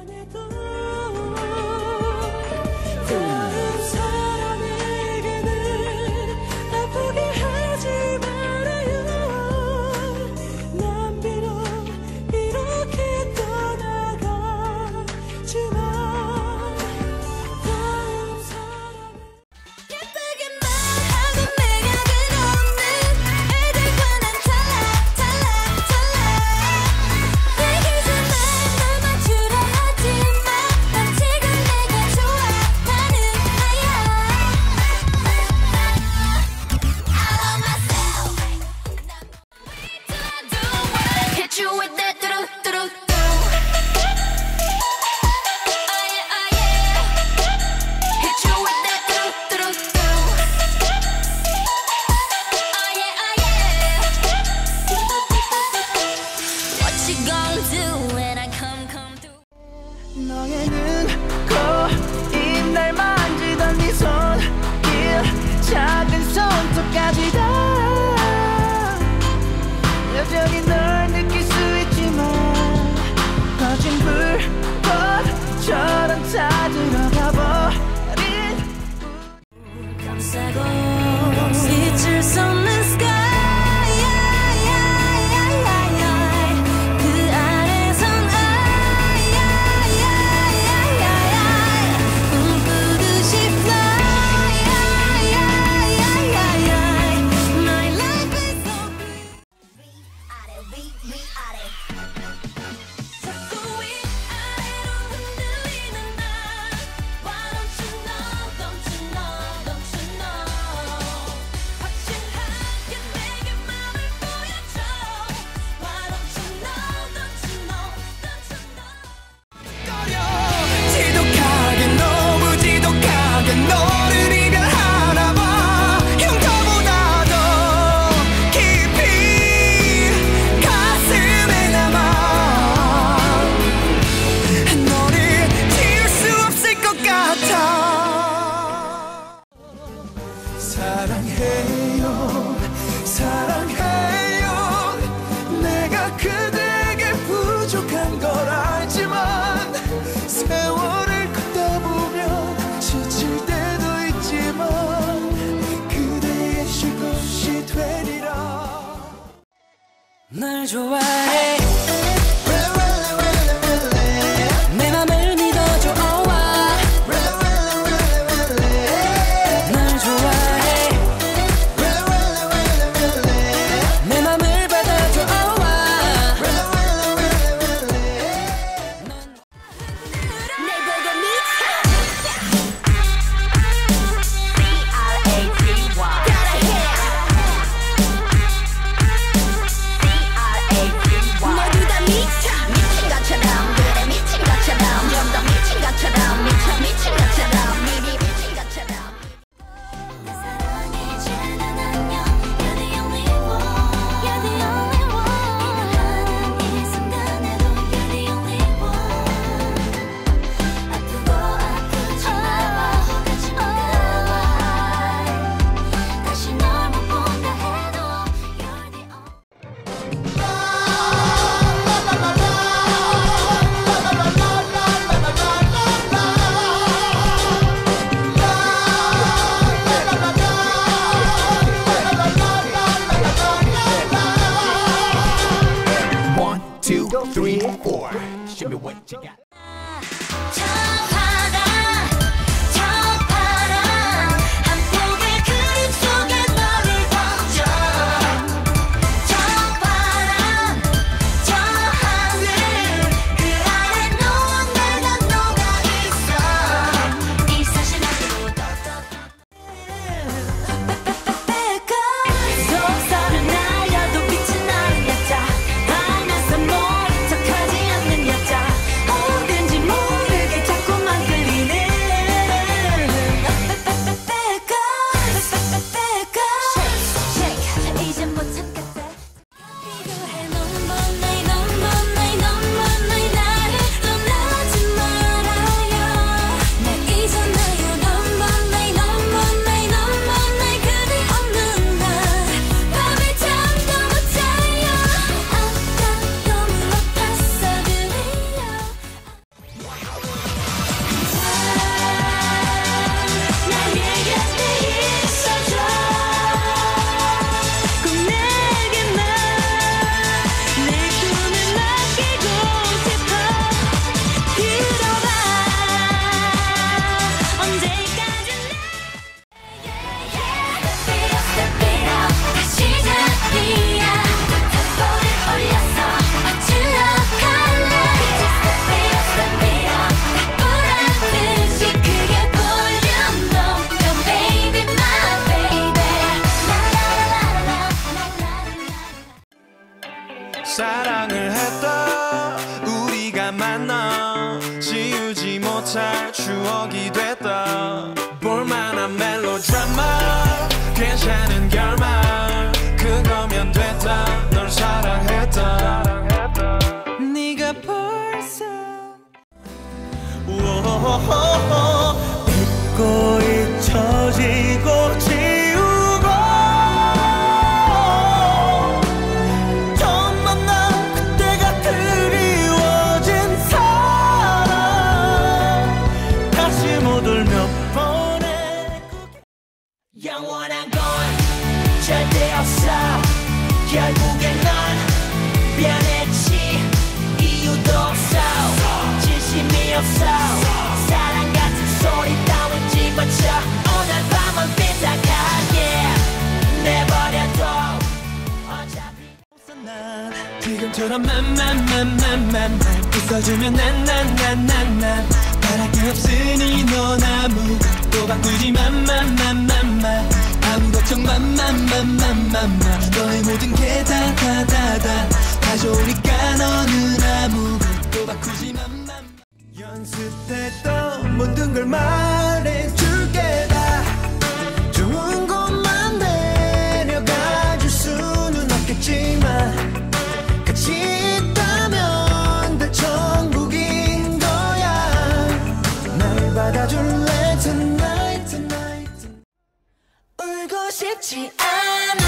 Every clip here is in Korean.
안에도 작은 손톱까지 좋아. 추억이 됐다. 볼만한 멜로드라마 괜찮은 결말. 그거면 됐다. 널 사랑했다. 네가 벌써. 웃고 없으니 넌 아무것도 바꾸지 마마마마마 아무 걱정 마마마마마마 너의 모든 게 다 다 다다. 가져오니까 너는 아무것도 바꾸지 마마 연습 때던 모든 걸말 받아줄래 tonight tonight 울고 싶지 않아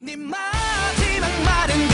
네 마지막 말은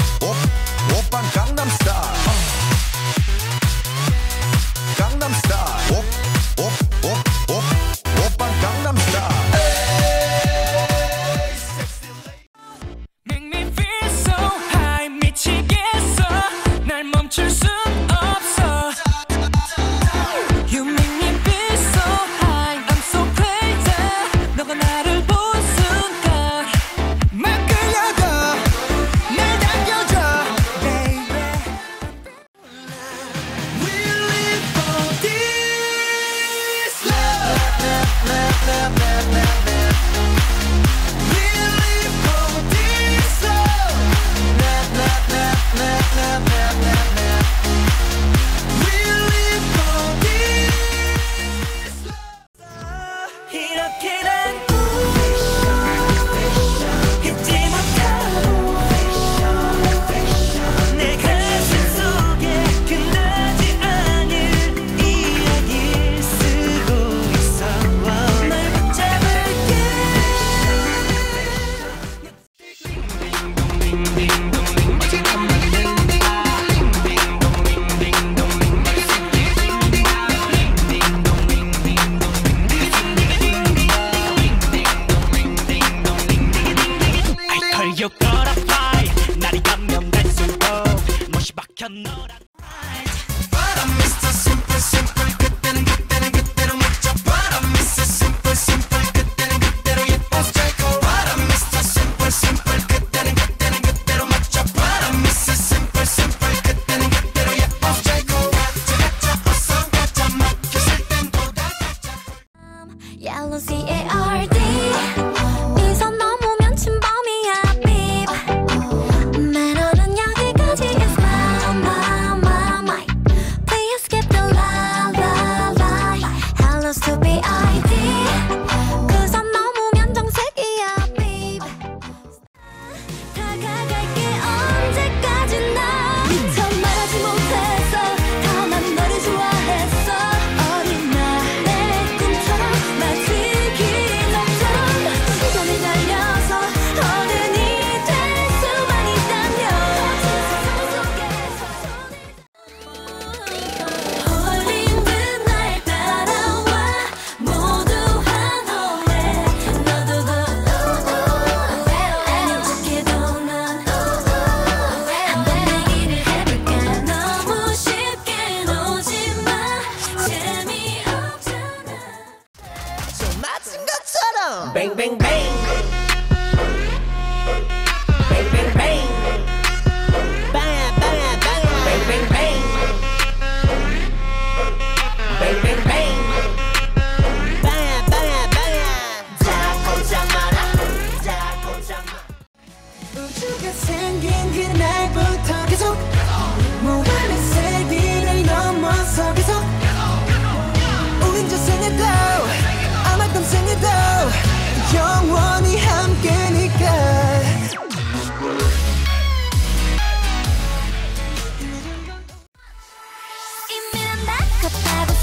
Can't that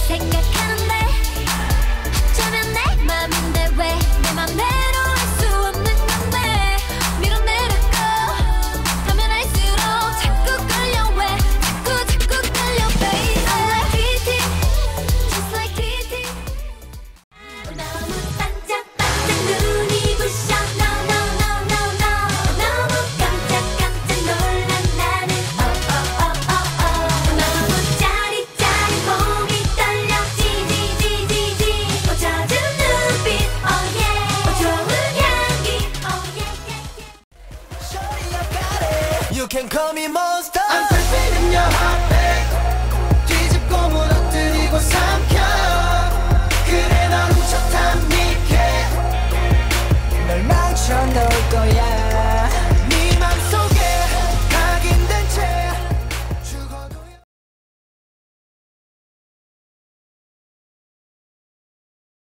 Take a count. call me monster. I'm tripping in your heart.